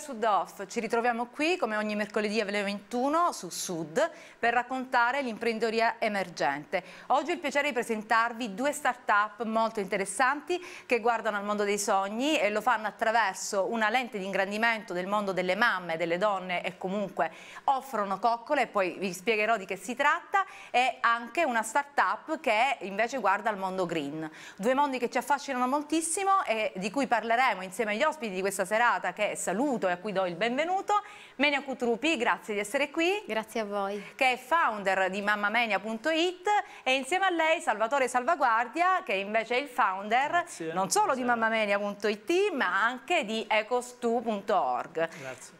Sud Off, ci ritroviamo qui come ogni mercoledì alle 21 su Sud per raccontare l'imprenditoria emergente. Oggi ho il piacere di presentarvi due start-up molto interessanti che guardano al mondo dei sogni e lo fanno attraverso una lente di ingrandimento del mondo delle mamme, delle donne e comunque offrono coccole poi vi spiegherò di che si tratta e anche una start-up che invece guarda al mondo green. Due mondi che ci affascinano moltissimo e di cui parleremo insieme agli ospiti di questa serata che saluto e a cui do il benvenuto. Menia Cutrupi, grazie di essere qui. Grazie a voi. Che è founder di mammamenia.it e insieme a lei Salvatore Salvaguardia che invece è il founder grazie. non solo di mammamenia.it ma anche di ecostu.org.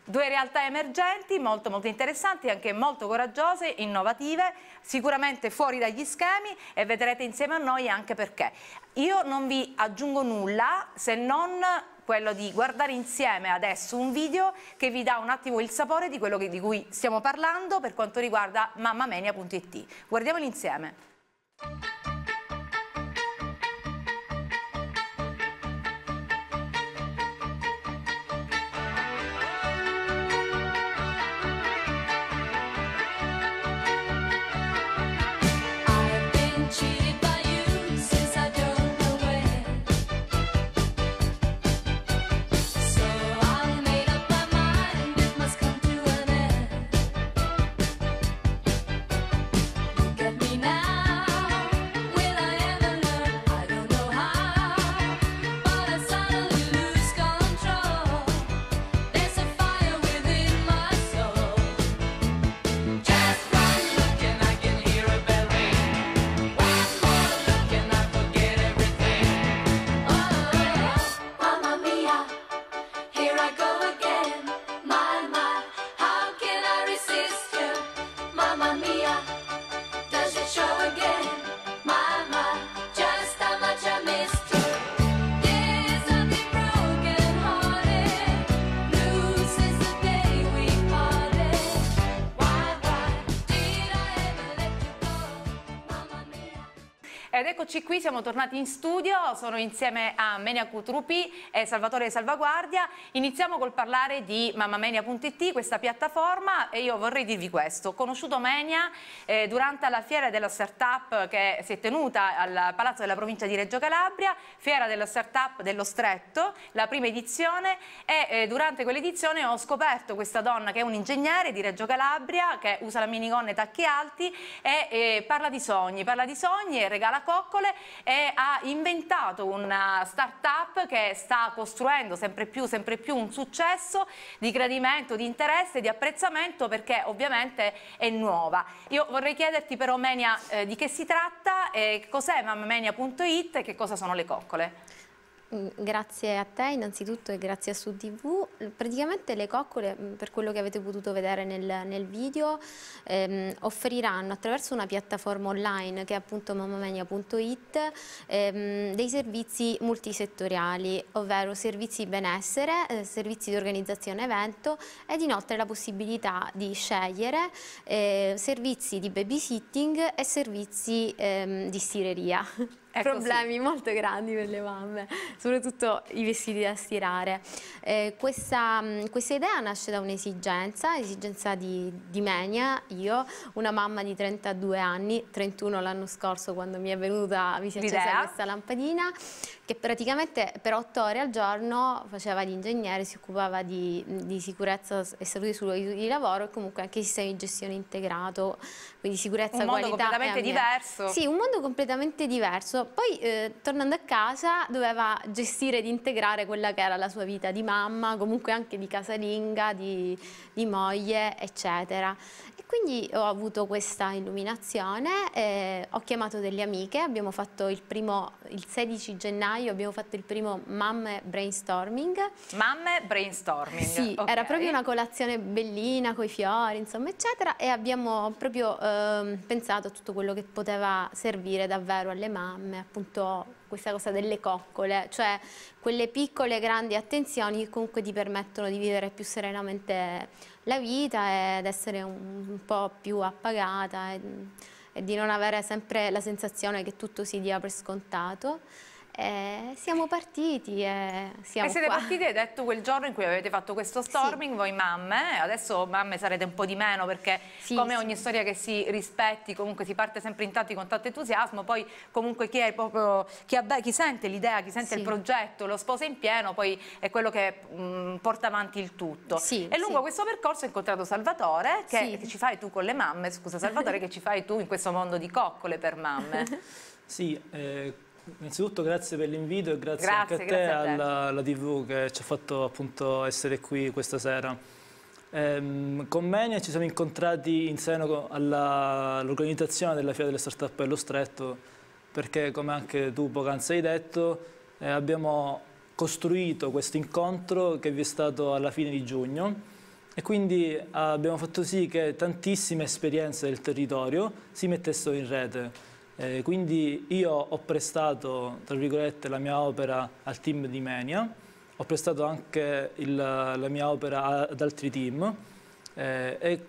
Due realtà emergenti molto molto interessanti, anche molto coraggiose, innovative, sicuramente fuori dagli schemi e vedrete insieme a noi anche perché. Io non vi aggiungo nulla se non quello di guardare insieme adesso un video che vi dà un attimo il sapore di quello che, di cui stiamo parlando per quanto riguarda mammamenia.it. Guardiamoli insieme. Eccoci qui, siamo tornati in studio, sono insieme a Menia Cutrupi e Salvatore Salvaguardia. Iniziamo col parlare di mammamenia.it, questa piattaforma, e io vorrei dirvi questo. Ho conosciuto Menia eh, durante la fiera della startup che si è tenuta al Palazzo della Provincia di Reggio Calabria, fiera della startup dello Stretto, la prima edizione, e eh, durante quell'edizione ho scoperto questa donna che è un ingegnere di Reggio Calabria, che usa la minigonna e tacchi alti e eh, parla di sogni, parla di sogni regala coccole e ha inventato una start-up che sta costruendo sempre più, sempre più un successo di gradimento, di interesse, di apprezzamento perché ovviamente è nuova. Io vorrei chiederti però Menia eh, di che si tratta, eh, cos'è mammamenia.it e che cosa sono le coccole? Mm, grazie a te innanzitutto e grazie a Sud TV. Praticamente le coccole, mm, per quello che avete potuto vedere nel, nel video, ehm, offriranno attraverso una piattaforma online che è appunto mamamenia.it ehm, dei servizi multisettoriali, ovvero servizi benessere, eh, servizi di organizzazione evento ed inoltre la possibilità di scegliere eh, servizi di babysitting e servizi ehm, di stireria. Problemi così. molto grandi per le mamme, soprattutto i vestiti da stirare. Eh, questa, mm, questa, idea nasce da un'esigenza, esigenza di, di Menia, io, una mamma di 32 anni, 31 l'anno scorso quando mi è venuta, mi si è accesa questa lampadina, che praticamente per otto ore al giorno faceva l'ingegnere, si occupava di, di, sicurezza e salute sul luogo di lavoro e comunque anche sistemi di gestione integrato, quindi sicurezza, un qualità. Un mondo completamente diverso. Sì, un mondo completamente diverso. Poi eh, tornando a casa doveva gestire ed integrare quella che era la sua vita di mamma, comunque anche di casalinga, di, di moglie, eccetera. E quindi ho avuto questa illuminazione, eh, ho chiamato delle amiche, abbiamo fatto il primo, il 16 gennaio, abbiamo fatto il primo Mamme Brainstorming. Mamme Brainstorming. Sì, okay. era proprio una colazione bellina, con i fiori, insomma, eccetera, e abbiamo proprio eh, pensato a tutto quello che poteva servire davvero alle mamme, appunto questa cosa delle coccole, cioè quelle piccole grandi attenzioni che comunque ti permettono di vivere più serenamente la vita ed essere un, un po' più appagata e, e, di non avere sempre la sensazione che tutto si dia per scontato. Eh, siamo partiti e siamo E siete qua. partiti, hai detto, quel giorno in cui avete fatto questo storming, sì. voi mamme, adesso mamme sarete un po' di meno perché sì, come sì. ogni storia che si rispetti, comunque si parte sempre in tanti con tanto entusiasmo, poi comunque chi, è proprio, chi, ha, chi sente l'idea, chi sente il progetto, lo sposa in pieno, poi è quello che mh, porta avanti il tutto. e lungo questo percorso ho incontrato Salvatore, che, che ci fai tu con le mamme, scusa Salvatore, che ci fai tu in questo mondo di coccole per mamme. Sì, eh, Innanzitutto grazie per l'invito e grazie, grazie, anche a te, a te. Alla, alla, TV che ci ha fatto appunto essere qui questa sera. Ehm, con Menia ci siamo incontrati in seno all'organizzazione della Fiera delle Startup Pello Stretto perché come anche tu poc'anzi hai detto eh, abbiamo costruito questo incontro che vi è stato alla fine di giugno e quindi abbiamo fatto sì che tantissime esperienze del territorio si mettessero in rete. Eh, quindi io ho prestato, tra virgolette, la mia opera al team di Menia, ho prestato anche il, la mia opera ad altri team eh, e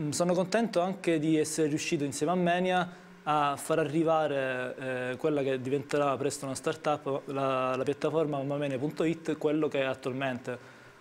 mm, sono contento anche di essere riuscito insieme a Menia a far arrivare eh, quella che diventerà presto una startup, la, la piattaforma mamamene.it, quello che è attualmente.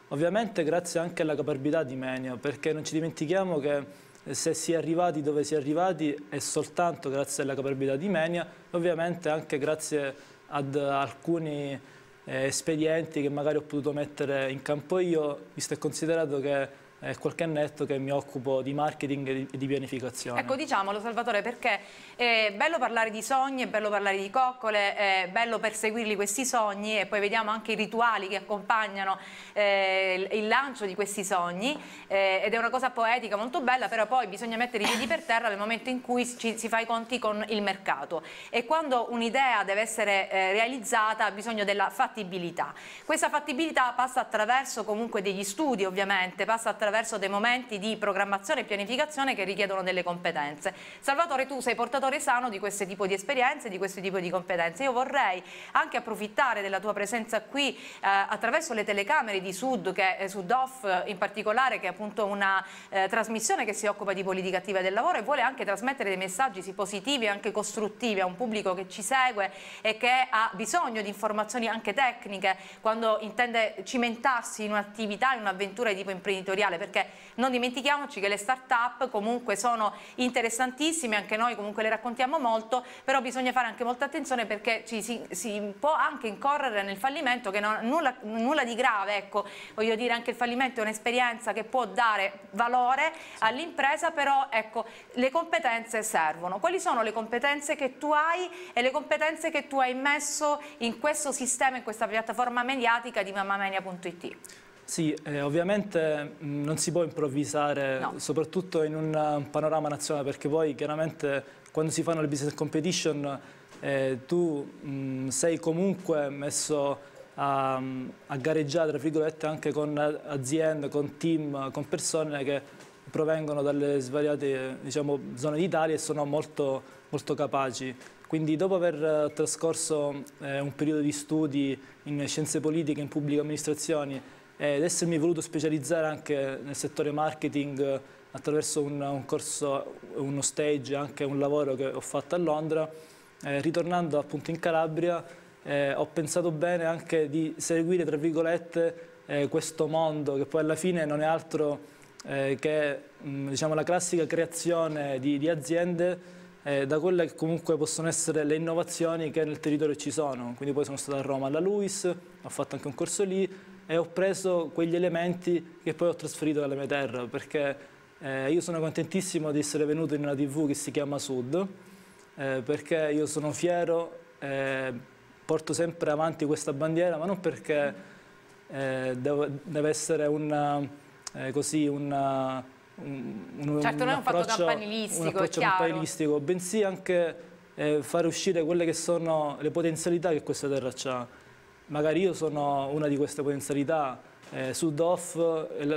Ovviamente grazie anche alla capacità di Menia, perché non ci dimentichiamo che se si è arrivati dove si è arrivati è soltanto grazie alla capacità di Menia ovviamente anche grazie ad alcuni eh, espedienti che magari ho potuto mettere in campo io, visto e considerato che è qualche annetto che mi occupo di marketing e di pianificazione. Ecco, diciamolo Salvatore, perché è bello parlare di sogni, è bello parlare di coccole, è bello perseguirli questi sogni e poi vediamo anche i rituali che accompagnano eh, il lancio di questi sogni eh, ed è una cosa poetica molto bella, però poi bisogna mettere i piedi per terra nel momento in cui ci, si fa i conti con il mercato e quando un'idea deve essere eh, realizzata ha bisogno della fattibilità. Questa fattibilità passa attraverso comunque degli studi ovviamente, passa attraverso attraverso dei momenti di programmazione e pianificazione che richiedono delle competenze. Salvatore, tu sei portatore sano di questo tipo di esperienze, di questo tipo di competenze. Io vorrei anche approfittare della tua presenza qui eh, attraverso le telecamere di Sud, che, eh, Sud Off in particolare, che è appunto una eh, trasmissione che si occupa di politica attiva del lavoro e vuole anche trasmettere dei messaggi sì, positivi e anche costruttivi a un pubblico che ci segue e che ha bisogno di informazioni anche tecniche quando intende cimentarsi in un'attività, in un'avventura di tipo imprenditoriale perché non dimentichiamoci che le start-up comunque sono interessantissime, anche noi comunque le raccontiamo molto, però bisogna fare anche molta attenzione perché ci, si, si, può anche incorrere nel fallimento che non nulla, nulla di grave, ecco, voglio dire anche il fallimento è un'esperienza che può dare valore all'impresa, però ecco, le competenze servono. Quali sono le competenze che tu hai e le competenze che tu hai messo in questo sistema, in questa piattaforma mediatica di mammamenia.it? Sì, eh, ovviamente mh, mm, non si può improvvisare, no. soprattutto in un, un, panorama nazionale, perché poi chiaramente quando si fanno le business competition eh, tu mh, mm, sei comunque messo a, a, gareggiare, tra virgolette, anche con aziende, con team, con persone che provengono dalle svariate diciamo, zone d'Italia e sono molto, molto capaci. Quindi dopo aver trascorso eh, un periodo di studi in scienze politiche, in pubbliche amministrazioni, ed essermi voluto specializzare anche nel settore marketing attraverso un, un corso, uno stage, anche un lavoro che ho fatto a Londra, eh, ritornando appunto in Calabria eh, ho pensato bene anche di seguire tra virgolette eh, questo mondo che poi alla fine non è altro eh, che mh, diciamo, la classica creazione di, di aziende eh, da quelle che comunque possono essere le innovazioni che nel territorio ci sono. Quindi poi sono stato a Roma alla LUIS, ho fatto anche un corso lì, e ho preso quegli elementi che poi ho trasferito dalla mia terra perché eh, io sono contentissimo di essere venuto in una tv che si chiama Sud eh, perché io sono fiero, eh, porto sempre avanti questa bandiera ma non perché eh, devo, deve essere una, eh, così una, un, un, certo, non è un fatto campanilistico, un approccio campanilistico, bensì anche eh, fare uscire quelle che sono le potenzialità che questa terra ha magari io sono una di queste potenzialità, eh, Sud Off, eh,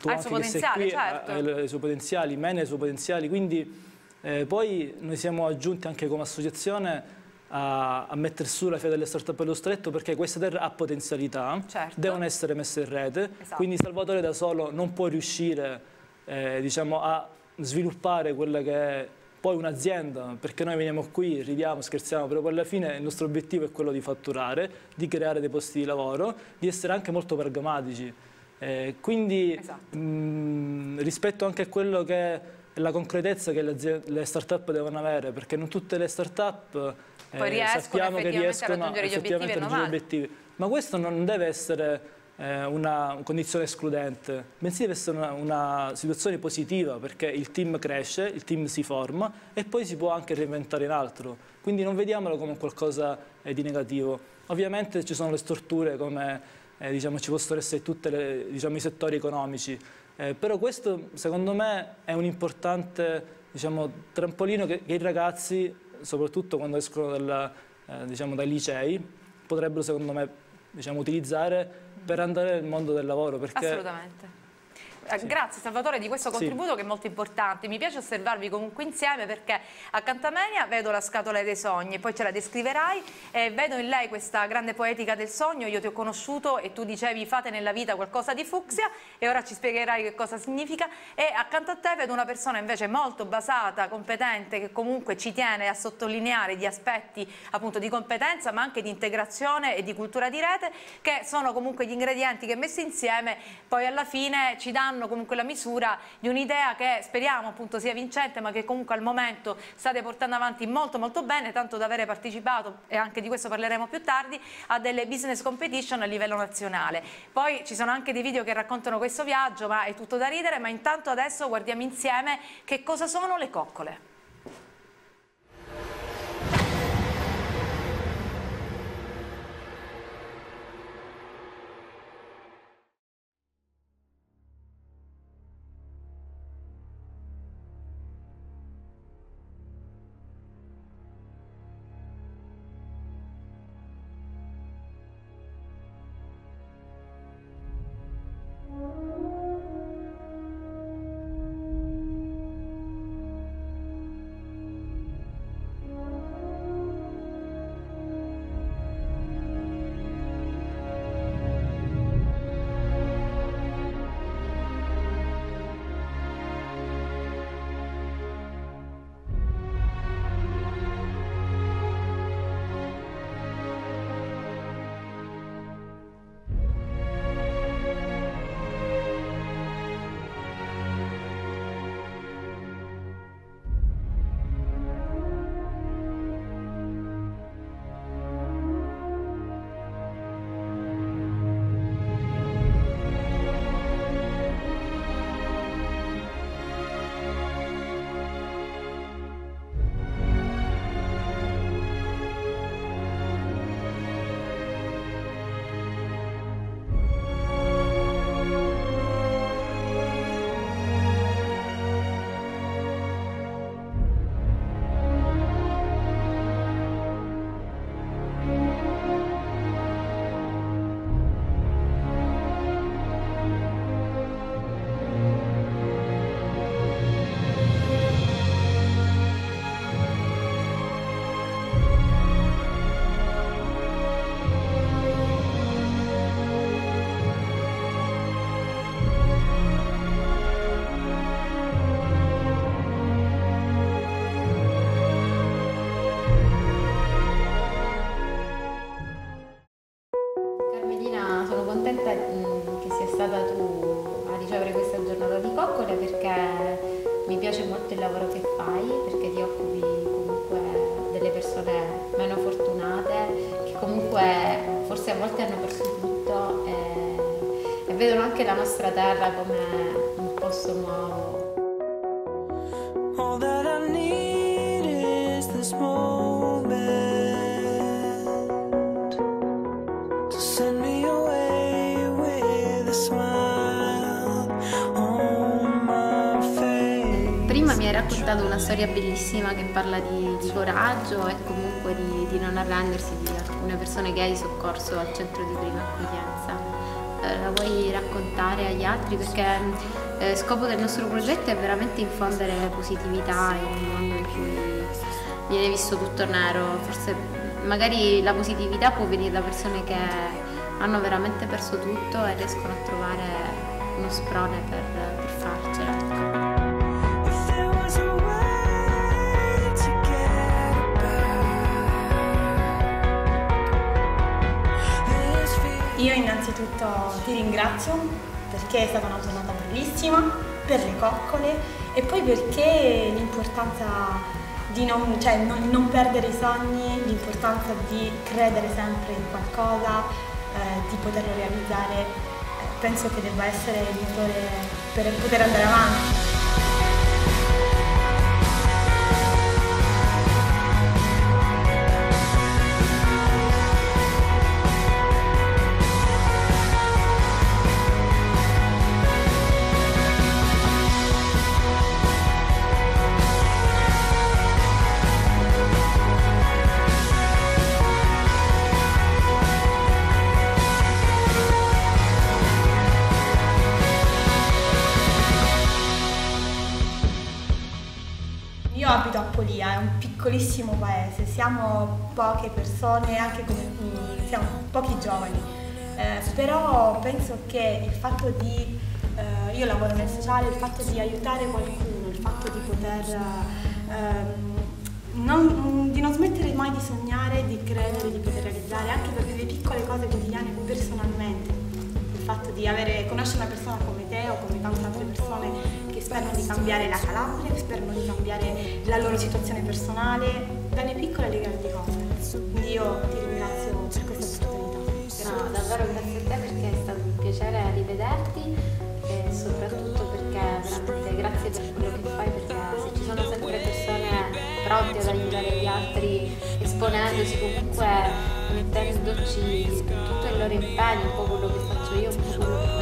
tu anche che sei qui, certo. ha le sue potenziali, Mene le sue potenziali, quindi eh, poi noi siamo aggiunti anche come associazione a, a mettere su la fiera delle start-up allo stretto perché questa terra ha potenzialità, certo. devono essere messe in rete, esatto. quindi Salvatore da solo non può riuscire eh, diciamo, a sviluppare quella che è poi un'azienda, perché noi veniamo qui, ridiamo, scherziamo, però poi alla fine il nostro obiettivo è quello di fatturare, di creare dei posti di lavoro, di essere anche molto pragmatici. Eh, quindi esatto. mh, rispetto anche a quello che è la concretezza che le, le start-up devono avere, perché non tutte le start-up eh, sappiamo che riescono a raggiungere gli obiettivi. Ma questo non deve essere eh, una condizione escludente, bensì deve essere una, una, situazione positiva perché il team cresce, il team si forma e poi si può anche reinventare in altro. Quindi non vediamolo come qualcosa eh, di negativo. Ovviamente ci sono le storture come eh, diciamo, ci possono essere tutti diciamo, i settori economici, eh, però questo secondo me è un importante diciamo, trampolino che, che, i ragazzi, soprattutto quando escono dalla, eh, diciamo, dai licei, potrebbero secondo me diciamo, utilizzare per andare nel mondo del lavoro. Perché Assolutamente. Eh, sì. Grazie Salvatore di questo contributo sì. che è molto importante. Mi piace osservarvi comunque insieme perché accanto a Menia vedo la scatola dei sogni, poi ce la descriverai e vedo in lei questa grande poetica del sogno. Io ti ho conosciuto e tu dicevi fate nella vita qualcosa di fucsia e ora ci spiegherai che cosa significa e accanto a te vedo una persona invece molto basata, competente, che comunque ci tiene a sottolineare gli aspetti appunto di competenza ma anche di integrazione e di cultura di rete che sono comunque gli ingredienti che messi insieme poi alla fine ci danno danno comunque la misura di un'idea che speriamo appunto sia vincente ma che comunque al momento state portando avanti molto molto bene tanto da avere partecipato e anche di questo parleremo più tardi a delle business competition a livello nazionale. Poi ci sono anche dei video che raccontano questo viaggio ma è tutto da ridere ma intanto adesso guardiamo insieme che cosa sono le coccole terra come un posto nuovo. All that I need is this moment to send me away with a smile on my face. Prima mi hai raccontato una storia bellissima che parla di, di coraggio e comunque di, di non arrendersi di alcune persone che hai soccorso al centro di prima accoglienza la vuoi raccontare agli altri? Perché eh, scopo del nostro progetto è veramente infondere positività in un mondo in cui viene visto tutto nero, forse magari la positività può venire da persone che hanno veramente perso tutto e riescono a trovare uno sprone per, ti ringrazio perché è stata una giornata bellissima, per le coccole e poi perché l'importanza di non, cioè, non, non, perdere i sogni, l'importanza di credere sempre in qualcosa, eh, di poterlo realizzare, eh, penso che debba essere il motore per poter andare avanti. Piccolissimo paese, siamo poche persone, anche come mm, siamo pochi giovani, eh, però penso che il fatto di, eh, io lavoro nel sociale, il fatto di aiutare qualcuno, il fatto di poter, eh, non, di non smettere mai di sognare, di credere, di poter realizzare anche per delle piccole cose quotidiane personalmente, il fatto di avere, conoscere una persona come te o come tante altre persone sperano di cambiare la Calabria, che sperano di cambiare la loro situazione personale, dalle piccole alle grandi cose. Quindi io ti ringrazio per questa opportunità. No, davvero grazie a te perché è stato un piacere rivederti e soprattutto perché veramente grazie per quello che fai perché se ci sono sempre persone pronte ad aiutare gli altri esponendosi comunque mettendoci tutto il loro impegno, un po' quello che faccio io, un po' quello che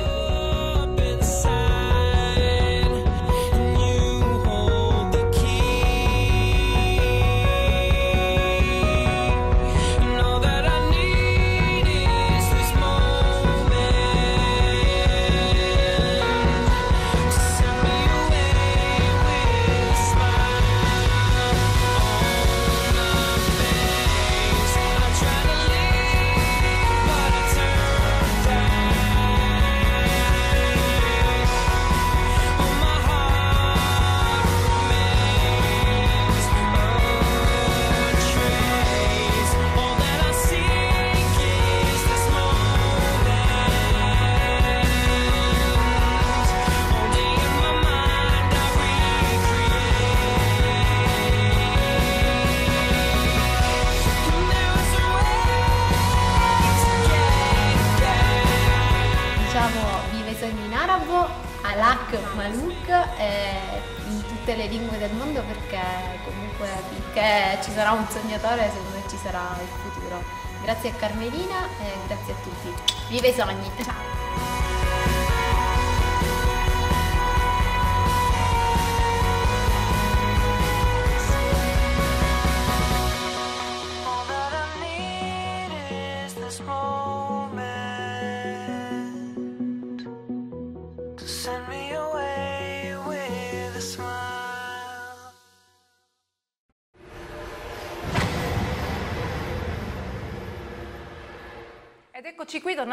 sognatore secondo me ci sarà il futuro. Grazie a Carmelina e grazie a tutti. Viva i sogni! Ciao!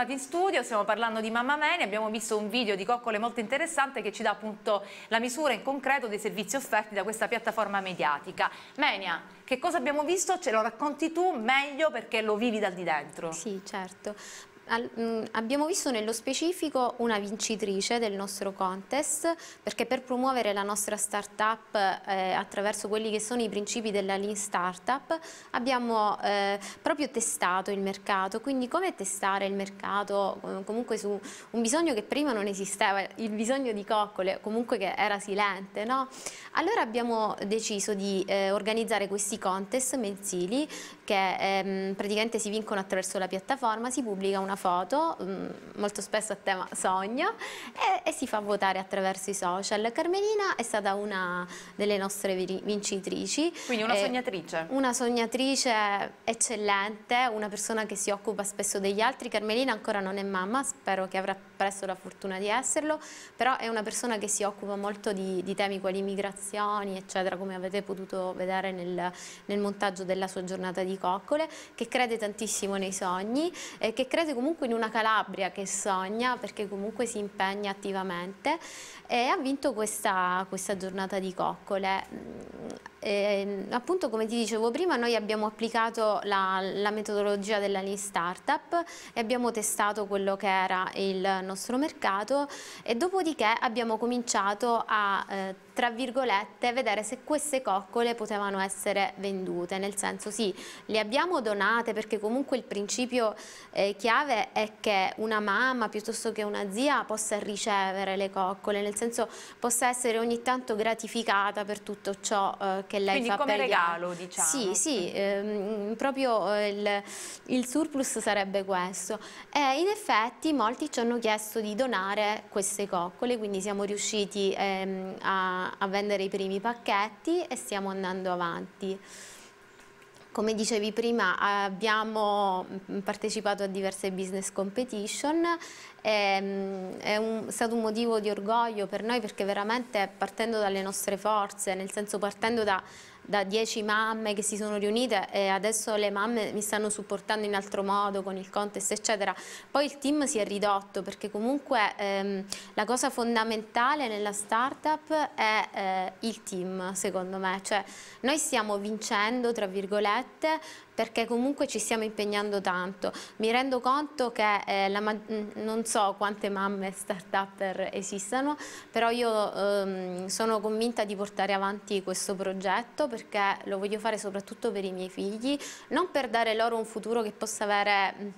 Tornati in studio, stiamo parlando di Mamma Meni, abbiamo visto un video di coccole molto interessante che ci dà appunto la misura in concreto dei servizi offerti da questa piattaforma mediatica. Menia, che cosa abbiamo visto? Ce lo racconti tu meglio perché lo vivi dal di dentro. Sì, certo. Al, mm, abbiamo visto nello specifico una vincitrice del nostro contest perché per promuovere la nostra startup eh, attraverso quelli che sono i principi della Lean Startup abbiamo eh, proprio testato il mercato, quindi come testare il mercato eh, comunque su un bisogno che prima non esisteva, il bisogno di coccole comunque che era silente, no? Allora abbiamo deciso di eh, organizzare questi contest mensili che ehm, praticamente si vincono attraverso la piattaforma, si pubblica una foto, mm, molto spesso a tema sogno, e, e, si fa votare attraverso i social. Carmelina è stata una delle nostre vincitrici. Quindi una sognatrice. Una sognatrice eccellente, una persona che si occupa spesso degli altri. Carmelina ancora non è mamma, spero che avrà presto la fortuna di esserlo, però è una persona che si occupa molto di, di temi quali migrazioni, eccetera, come avete potuto vedere nel, nel, montaggio della sua giornata di coccole, che crede tantissimo nei sogni, e che crede comunque in una Calabria che sogna, perché comunque si impegna attivamente e ha vinto questa, questa giornata di coccole. Eh, appunto come ti dicevo prima noi abbiamo applicato la, la, metodologia della Lean Startup e abbiamo testato quello che era il nostro mercato e dopodiché abbiamo cominciato a eh, tra virgolette vedere se queste coccole potevano essere vendute nel senso sì le abbiamo donate perché comunque il principio eh, chiave è che una mamma piuttosto che una zia possa ricevere le coccole nel senso possa essere ogni tanto gratificata per tutto ciò eh, che lei Quindi fa come per regalo, diciamo. Sì, sì, ehm, proprio eh, il, il, surplus sarebbe questo. E in effetti molti ci hanno chiesto di donare queste coccole, quindi siamo riusciti ehm, a, a vendere i primi pacchetti e stiamo andando avanti. Come dicevi prima abbiamo partecipato a diverse business competition, ehm, è, un, è, stato un motivo di orgoglio per noi perché veramente partendo dalle nostre forze, nel senso partendo da da dieci mamme che si sono riunite e adesso le mamme mi stanno supportando in altro modo con il contest eccetera. Poi il team si è ridotto perché comunque ehm, la cosa fondamentale nella startup è eh, il team secondo me, cioè noi stiamo vincendo tra virgolette perché comunque ci stiamo impegnando tanto. Mi rendo conto che eh, la, mm, non so quante mamme start-upper esistano, però io ehm, sono convinta di portare avanti questo progetto perché lo voglio fare soprattutto per i miei figli, non per dare loro un futuro che possa avere mm,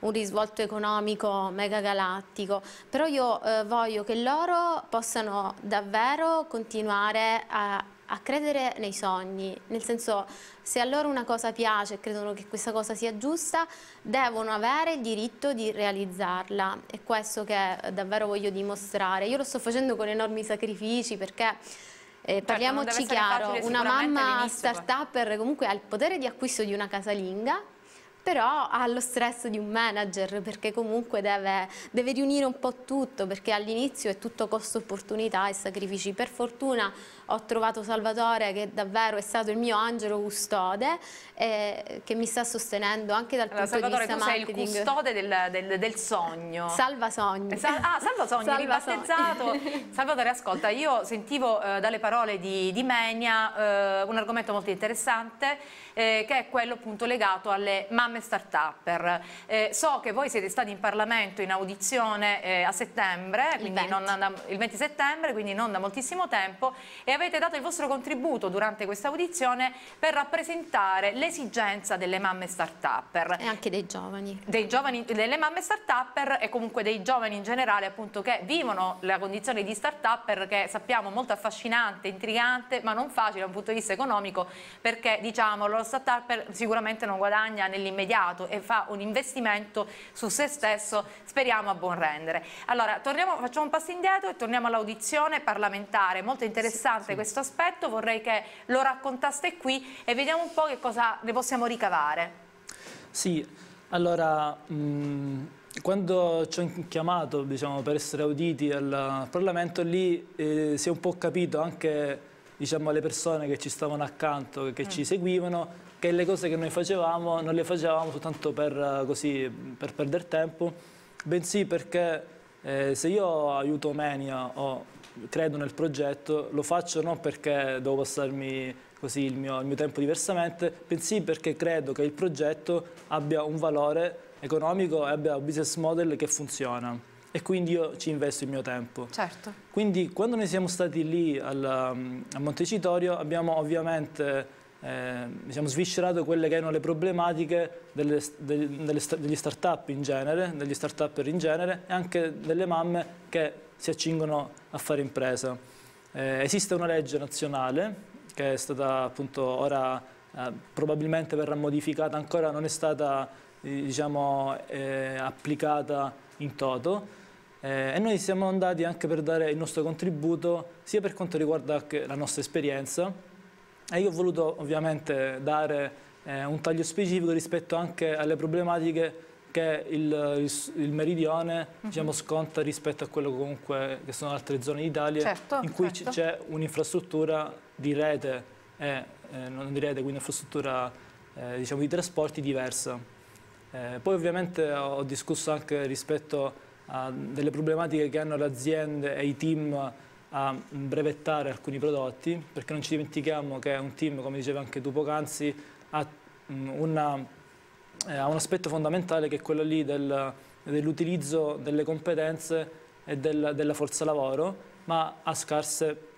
un risvolto economico mega galattico, però io eh, voglio che loro possano davvero continuare a a credere nei sogni, nel senso se a loro una cosa piace e credono che questa cosa sia giusta, devono avere il diritto di realizzarla. È questo che davvero voglio dimostrare. Io lo sto facendo con enormi sacrifici perché eh, certo, parliamoci chiaro, una mamma start-upper comunque ha il potere di acquisto di una casalinga, però ha lo stress di un manager perché comunque deve, deve riunire un po' tutto perché all'inizio è tutto costo opportunità e sacrifici. Per fortuna ho trovato Salvatore che davvero è stato il mio angelo custode eh, che mi sta sostenendo anche dal allora, punto Salvatore, di vista marketing. Salvatore sei il custode del, del, del sogno. Salva sogni. Sal ah, salva sogni, salva ribattezzato. Sogni. Salvatore, ascolta, io sentivo eh, dalle parole di, di Menia eh, un argomento molto interessante eh, che è quello appunto legato alle mamme start-upper. Eh, so che voi siete stati in Parlamento in audizione eh, a settembre, il 20. Da, il 20 settembre, quindi non da moltissimo tempo, e avete dato il vostro contributo durante questa audizione per rappresentare l'esigenza delle mamme start-upper. E anche dei giovani. Dei giovani, delle mamme start-upper e comunque dei giovani in generale appunto che vivono la condizione di start-upper che sappiamo molto affascinante, intrigante, ma non facile da un punto di vista economico perché diciamo lo start-upper sicuramente non guadagna nell'immediato e fa un investimento su se stesso, speriamo a buon rendere. Allora, torniamo, facciamo un passo indietro e torniamo all'audizione parlamentare, molto interessante sì, questo aspetto, vorrei che lo raccontaste qui e vediamo un po' che cosa ne possiamo ricavare. Sì, allora... Mh quando ci hanno chiamato diciamo, per essere auditi al Parlamento, lì eh, si è un po' capito anche diciamo, alle persone che ci stavano accanto, che mm. ci seguivano, che le cose che noi facevamo non le facevamo soltanto per, così, per perdere tempo, bensì perché eh, se io aiuto Menia o credo nel progetto, lo faccio non perché devo passarmi così il mio, il mio tempo diversamente, bensì perché credo che il progetto abbia un valore economico e abbia un business model che funziona e quindi io ci investo il mio tempo. Certo. Quindi quando noi siamo stati lì al, a Montecitorio abbiamo ovviamente eh, diciamo, sviscerato quelle che erano le problematiche delle, delle, delle, degli start-up in genere, degli start-upper in genere e anche delle mamme che si accingono a fare impresa. Eh, esiste una legge nazionale che è stata appunto ora eh, probabilmente verrà modificata, ancora non è stata eh, diciamo, eh, applicata in toto eh, e noi siamo andati anche per dare il nostro contributo sia per quanto riguarda la nostra esperienza e io ho voluto ovviamente dare eh, un taglio specifico rispetto anche alle problematiche che il, il, il meridione uh-huh. diciamo, sconta rispetto a quello comunque che sono altre zone d'Italia certo, in cui certo. c'è un'infrastruttura di rete e eh, non di rete, quindi un'infrastruttura eh, diciamo, di trasporti diversa. Eh, poi ovviamente ho discusso anche rispetto a delle problematiche che hanno le aziende e i team a brevettare alcuni prodotti, perché non ci dimentichiamo che un team, come diceva anche tu poc'anzi, ha una eh, ha un aspetto fondamentale che è quello lì del, dell'utilizzo delle competenze e del, della forza lavoro, ma ha scarse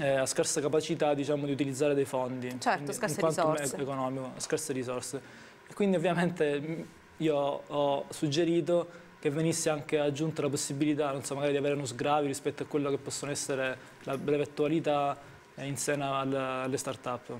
eh, ha scarsa capacità diciamo, di utilizzare dei fondi. Certo, scarse risorse. economico, scarse risorse. E quindi ovviamente io ho suggerito che venisse anche aggiunta la possibilità so, magari di avere uno sgravio rispetto a quello che possono essere la brevettualità in seno alle start-up.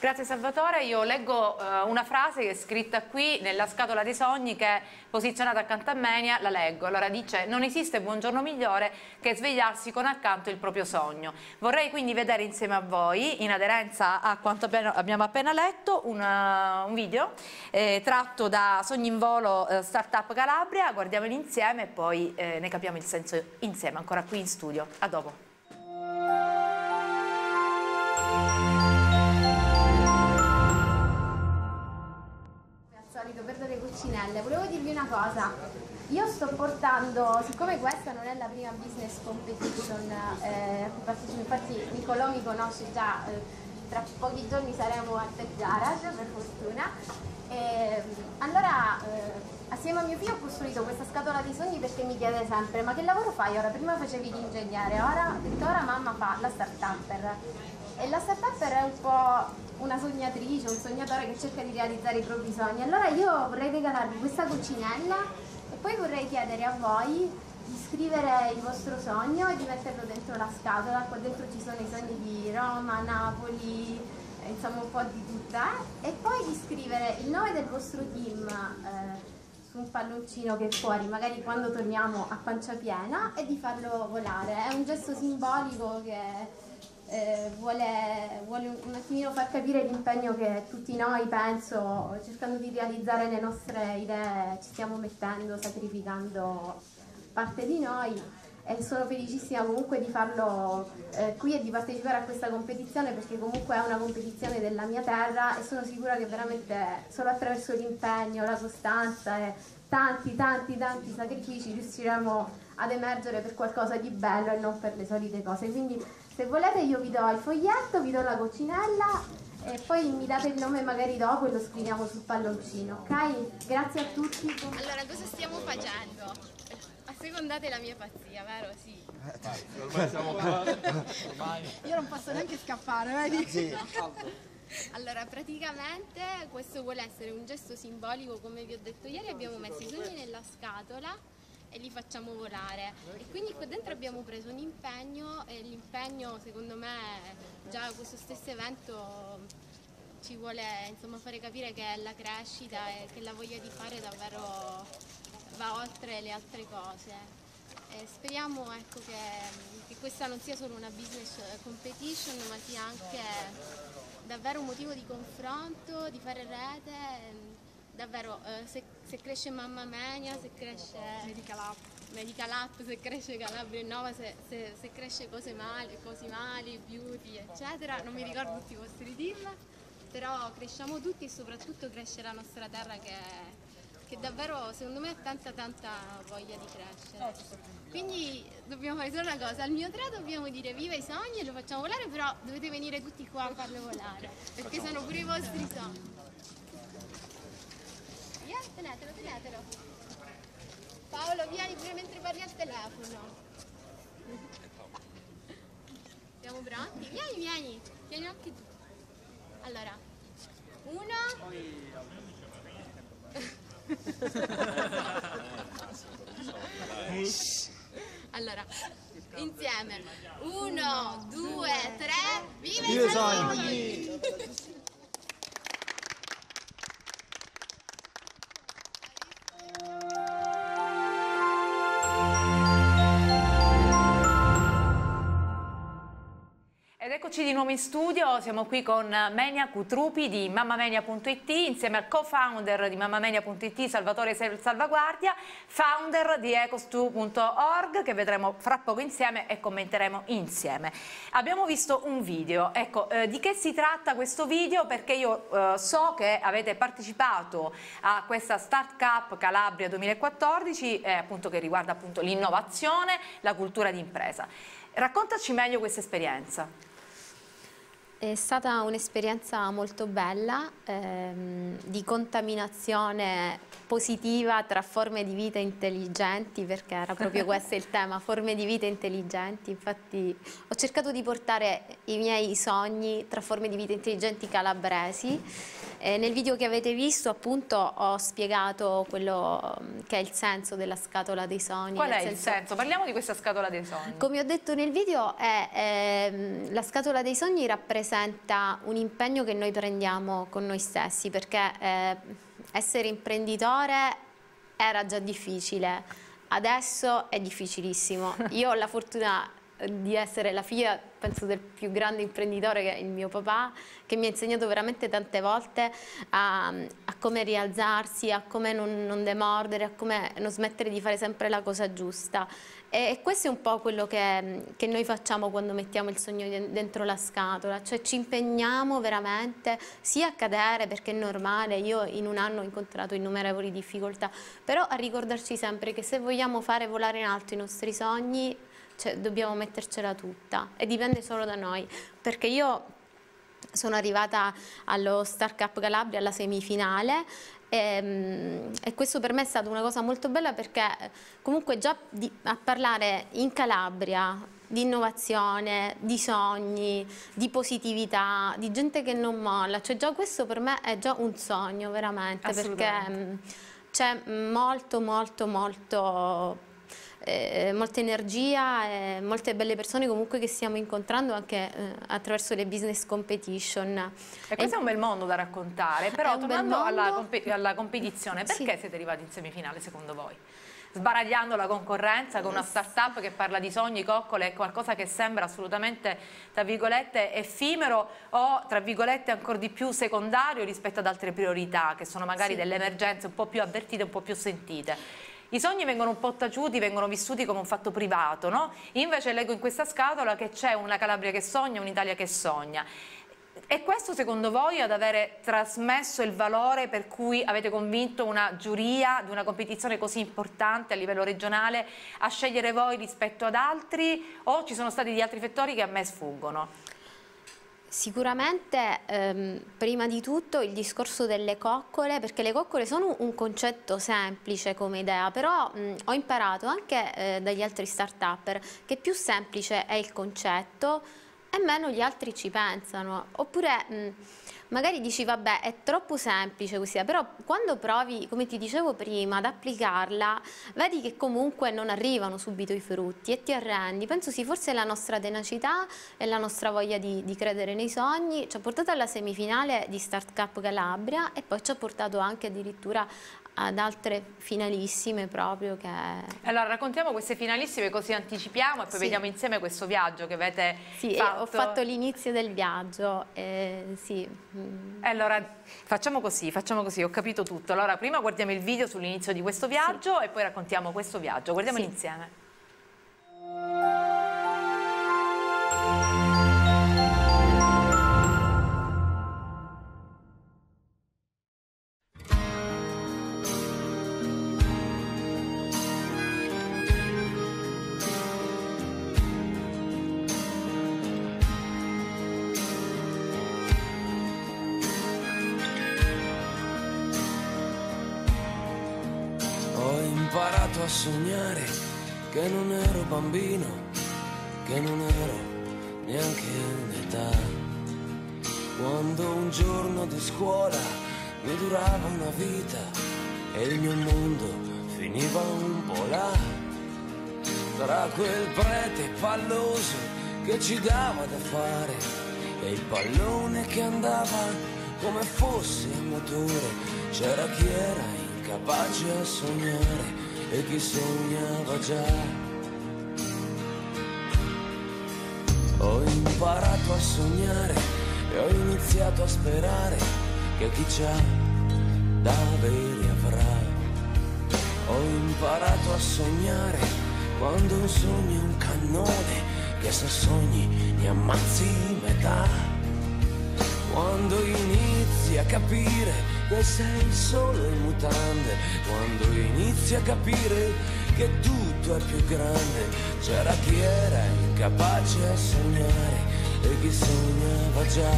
Grazie Salvatore, io leggo uh, una frase che è scritta qui nella scatola dei sogni che è posizionata accanto a Menia, la leggo. Allora dice non esiste buongiorno migliore che svegliarsi con accanto il proprio sogno. Vorrei quindi vedere insieme a voi, in aderenza a quanto abbiamo appena letto, una, un video eh, tratto da Sogni in Volo eh, Startup Calabria, guardiamolo insieme e poi eh, ne capiamo il senso insieme, ancora qui in studio. A dopo. Coccinelle, volevo dirvi una cosa. Io sto portando, siccome questa non è la prima business competition eh, cui infatti Nicolò mi conosce già, eh, tra pochi giorni saremo a Tech Garage per fortuna. E, allora eh, assieme a mio figlio ho costruito questa scatola di sogni perché mi chiede sempre ma che lavoro fai ora? Prima facevi l'ingegnere, ora, ora mamma fa la start-upper. E la start-upper è un po' una sognatrice, un sognatore che cerca di realizzare i propri sogni. Allora io vorrei regalarvi questa cucinella e poi vorrei chiedere a voi di scrivere il vostro sogno e di metterlo dentro la scatola. Qua dentro ci sono i sogni di Roma, Napoli, eh, insomma un po' di tutta. E poi di scrivere il nome del vostro team eh, su un palloncino che è fuori, magari quando torniamo a pancia piena, e di farlo volare. È un gesto simbolico che eh, vuole, vuole, un attimino far capire l'impegno che tutti noi, penso, cercando di realizzare le nostre idee, ci stiamo mettendo, sacrificando parte di noi. E sono felicissima comunque di farlo eh, qui e di partecipare a questa competizione perché comunque è una competizione della mia terra e sono sicura che veramente solo attraverso l'impegno, la costanza e tanti tanti tanti sacrifici riusciremo ad emergere per qualcosa di bello e non per le solite cose. Quindi se volete io vi do il foglietto, vi do la coccinella e poi mi date il nome magari dopo e lo scriviamo sul palloncino, ok? Grazie a tutti. Allora, cosa stiamo facendo? Assecondate la mia pazzia, vero? Sì. Vai, ormai siamo qua. Io non posso neanche scappare, vedi? Sì. Allora, praticamente questo vuole essere un gesto simbolico, come vi ho detto ieri, abbiamo messo i sogni nella scatola e li facciamo volare. E quindi qua dentro abbiamo preso un impegno e l'impegno secondo me già questo stesso evento ci vuole insomma, fare capire che la crescita e che la voglia di fare davvero va oltre le altre cose. E speriamo ecco, che, che, questa non sia solo una business competition ma sia anche davvero un motivo di confronto, di fare rete davvero eh, se, se, cresce Mamma Mania, se cresce Medical Up, Medical Up se cresce Calabria Innova, se, se, se cresce Cose Mali, Cose Mali, Beauty eccetera, non mi ricordo tutti i vostri team, però cresciamo tutti e soprattutto cresce la nostra terra che, che davvero secondo me ha tanta tanta voglia di crescere. Quindi dobbiamo fare solo una cosa, al mio 3 dobbiamo dire viva i sogni e lo facciamo volare, però dovete venire tutti qua a farlo volare, perché sono pure i vostri sogni tenetelo, tenetelo. Paolo, vieni pure mentre parli al telefono. Siamo pronti? Vieni, vieni, vieni anche tu. Allora, uno. allora, insieme. Uno, due, tre, viva i sogni! Nuovo in studio, siamo qui con Menia Cutrupi di mammamenia.it insieme al co-founder di mammamenia.it Salvatore Salvaguardia, founder di ecostu.org che vedremo fra poco insieme e commenteremo insieme. Abbiamo visto un video, ecco eh, di che si tratta questo video perché io eh, so che avete partecipato a questa Start Cup Calabria 2014 eh, appunto che riguarda appunto l'innovazione, la cultura d'impresa. Raccontaci meglio questa esperienza. È stata un'esperienza molto bella ehm, di contaminazione positiva tra forme di vita intelligenti, perché era proprio questo il tema, forme di vita intelligenti. Infatti ho cercato di portare i miei sogni tra forme di vita intelligenti calabresi. E nel video che avete visto appunto ho spiegato quello mm, che è il senso della scatola dei sogni. Qual è senso... il senso? Parliamo di questa scatola dei sogni. Come ho detto nel video, è, ehm, la scatola dei sogni rappresenta un impegno che noi prendiamo con noi stessi, perché eh, essere imprenditore era già difficile, adesso è difficilissimo. Io ho la fortuna di essere la figlia, penso, del più grande imprenditore che è il mio papà, che mi ha insegnato veramente tante volte a, a come rialzarsi, a come non, non, demordere, a come non smettere di fare sempre la cosa giusta. E, e questo è un po' quello che, che, noi facciamo quando mettiamo il sogno dentro la scatola, cioè ci impegniamo veramente sia a cadere, perché è normale, io in un anno ho incontrato innumerevoli difficoltà, però a ricordarci sempre che se vogliamo fare volare in alto i nostri sogni, cioè, dobbiamo mettercela tutta. E dipende solo da noi, perché io sono arrivata allo Star Cup Calabria alla semifinale e, ehm, e, questo per me è stata una cosa molto bella perché comunque già di, a parlare in Calabria di innovazione, di sogni, di positività, di gente che non molla, cioè già questo per me è già un sogno veramente perché mm, c'è molto molto molto eh, molta energia e molte belle persone comunque che stiamo incontrando anche eh, attraverso le business competition. E questo è un bel mondo da raccontare, però tornando alla, comp alla, competizione, perché sì. siete arrivati in semifinale secondo voi? sbaragliando la concorrenza con una start-up che parla di sogni, coccole, è qualcosa che sembra assolutamente, tra virgolette, effimero o, tra virgolette, ancora di più secondario rispetto ad altre priorità, che sono magari sì. delle emergenze un po' più avvertite, un po' più sentite. I sogni vengono un po' taciuti, vengono vissuti come un fatto privato, no? Invece leggo in questa scatola che c'è una Calabria che sogna, un'Italia che sogna. E questo secondo voi ad avere trasmesso il valore per cui avete convinto una giuria di una competizione così importante a livello regionale a scegliere voi rispetto ad altri o ci sono stati di altri fattori che a me sfuggono? Sicuramente ehm, prima di tutto il discorso delle coccole, perché le coccole sono un concetto semplice come idea, però mh, ho imparato anche eh, dagli altri start-upper che più semplice è il concetto e meno gli altri ci pensano. Oppure mh, magari dici vabbè è troppo semplice questa, però quando provi, come ti dicevo prima, ad applicarla, vedi che comunque non arrivano subito i frutti e ti arrendi. Penso sì, forse la nostra tenacità e la nostra voglia di, di credere nei sogni ci ha portato alla semifinale di Start Cup Calabria e poi ci ha portato anche addirittura ad altre finalissime proprio che... Allora raccontiamo queste finalissime così anticipiamo e poi sì. vediamo insieme questo viaggio che avete sì, fatto. ho fatto l'inizio del viaggio, eh, sì. Allora facciamo così, facciamo così, ho capito tutto. Allora prima guardiamo il video sull'inizio di questo viaggio sì. e poi raccontiamo questo viaggio, guardiamolo insieme. Sognare che non ero bambino, che non ero neanche in età. Quando un giorno di scuola mi durava una vita e il mio mondo finiva un po' là. Tra quel prete palloso che ci dava da fare e il pallone che andava come fosse a motore, c'era chi era incapace a sognare e chi sognava già. Ho imparato a sognare e ho iniziato a sperare che chi c'ha da avere avrà. Ho imparato a sognare quando un sogno è un cannone che se sogni ne ammazzi metà quando inizi a capire che sei solo in mutande, quando inizi a capire che tutto è più grande, c'era chi era incapace a sognare e chi sognava già.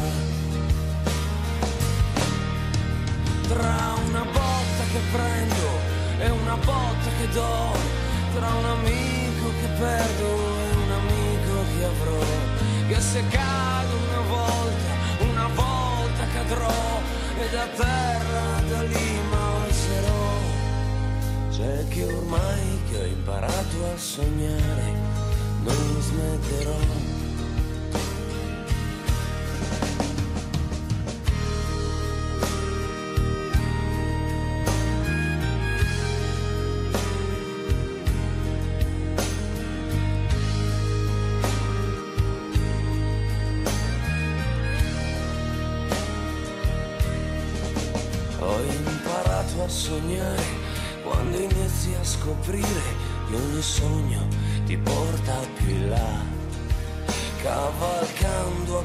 Tra una botta che prendo e una botta che do, tra un amico che perdo e un amico che avrò, che se volta cadrò e da terra da lì m'alzerò. C'è che ormai che ho imparato a sognare, non smetterò.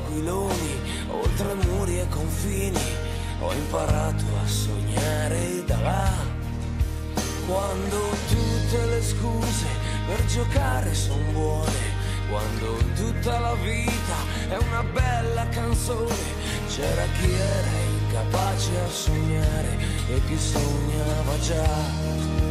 Aquiloni, oltre muri e confini, ho imparato a sognare da là. Quando tutte le scuse per giocare son buone, quando tutta la vita è una bella canzone, c'era chi era incapace a sognare e chi sognava già.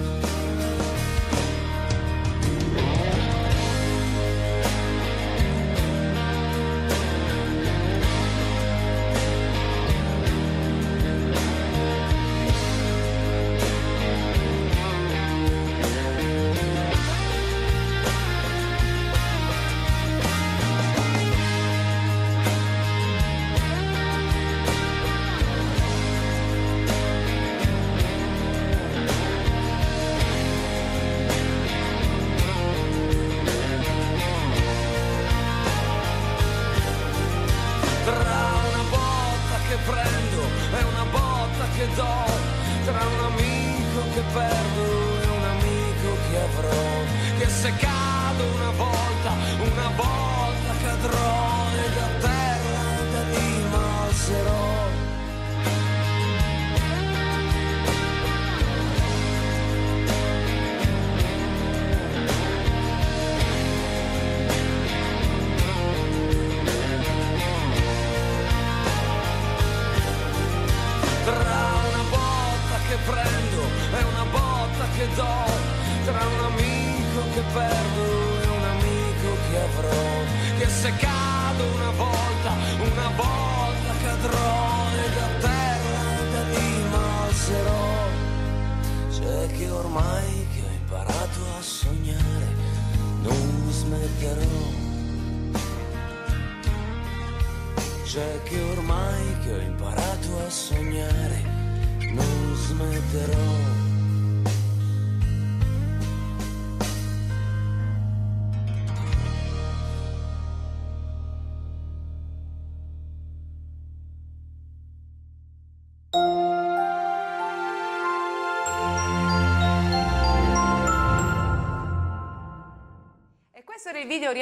Il video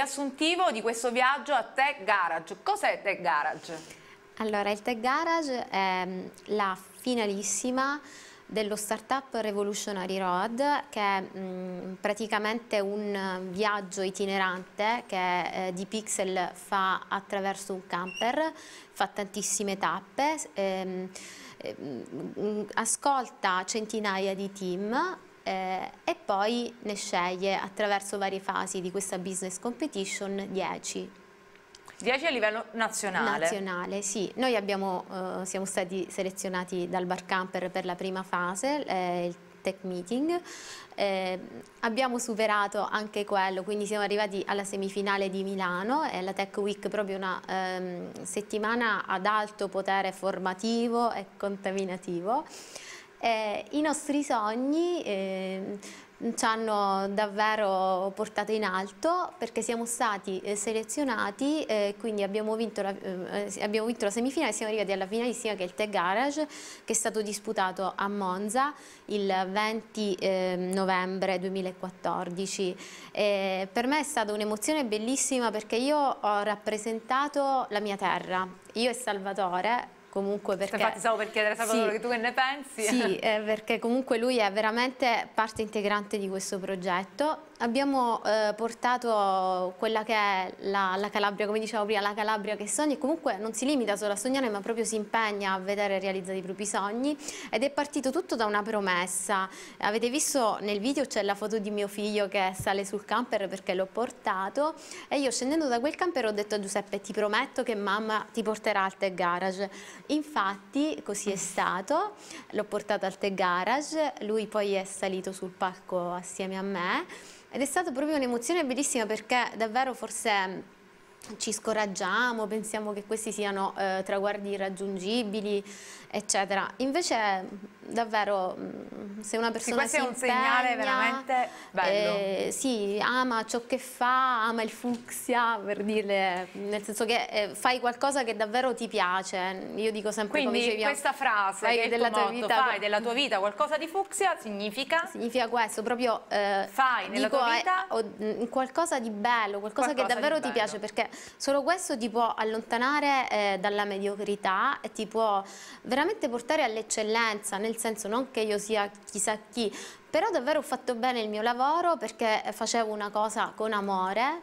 riassuntivo di questo viaggio a Tech Garage. Cos'è Tech Garage? Allora, il Tech Garage è mm, la finalissima dello Startup Revolutionary Road che è mh, mm, praticamente un viaggio itinerante che eh, di Pixel fa attraverso un camper, fa tantissime tappe, ehm, ehm, ascolta centinaia di team eh, e poi ne sceglie attraverso varie fasi di questa business competition 10. 10 a livello nazionale? Nazionale, sì. Noi abbiamo, eh, siamo stati selezionati dal Bar Camper per la prima fase, eh, il tech meeting. Eh, abbiamo superato anche quello, quindi siamo arrivati alla semifinale di Milano, è la Tech Week proprio una ehm, settimana ad alto potere formativo e contaminativo. Eh, I nostri sogni eh, ci hanno davvero portato in alto perché siamo stati eh, selezionati, eh, quindi abbiamo vinto, la, eh, abbiamo vinto, la, semifinale e siamo arrivati alla finalissima che è il Tech Garage che è stato disputato a Monza il 20 ehm, novembre 2014. per me è stata un'emozione bellissima perché io ho rappresentato la mia terra, io e Salvatore comunque perché... Infatti stavo per chiedere sì, che tu che ne pensi. Sì, eh, perché comunque lui è veramente parte integrante di questo progetto abbiamo eh, portato quella che è la, la, Calabria, come dicevo prima, la Calabria che sogna e comunque non si limita solo a sognare ma proprio si impegna a vedere realizzati i propri sogni. Ed è partito tutto da una promessa. Avete visto nel video c'è la foto di mio figlio che sale sul camper perché l'ho portato. E io scendendo da quel camper ho detto a Giuseppe ti prometto che mamma ti porterà al Tech Garage. Infatti così è stato, l'ho portato al Tech Garage, lui poi è salito sul palco assieme a me ed è stata proprio un'emozione bellissima perché davvero forse ci scoraggiamo, pensiamo che questi siano eh, traguardi irraggiungibili, eccetera. Invece davvero mm, se una persona sì, si è un segnale veramente bello. Eh, sì, ama ciò che fa, ama il fucsia, per dirle, nel senso che eh, fai qualcosa che davvero ti piace. Io dico sempre Quindi come dicevi, questa frase che della tua motto, vita, fai della tua vita qualcosa di fucsia significa? Significa questo, proprio eh, fai nella dico, tua vita o, mm, qualcosa di bello, qualcosa, qualcosa che davvero ti piace, perché solo questo ti può allontanare eh, dalla mediocrità e ti può veramente portare all'eccellenza, nel senso non che io sia chissà chi, però davvero ho fatto bene il mio lavoro perché facevo una cosa con amore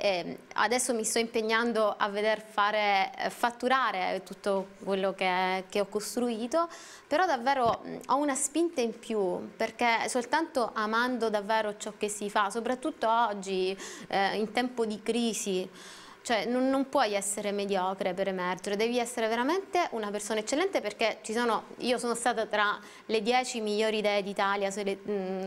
eh, adesso mi sto impegnando a veder fare, fatturare tutto quello che, che, ho costruito, però davvero ho una spinta in più perché soltanto amando davvero ciò che si fa, soprattutto oggi eh, in tempo di crisi, cioè non, non, puoi essere mediocre per emergere, devi essere veramente una persona eccellente perché ci sono, io sono stata tra le 10 migliori idee d'Italia,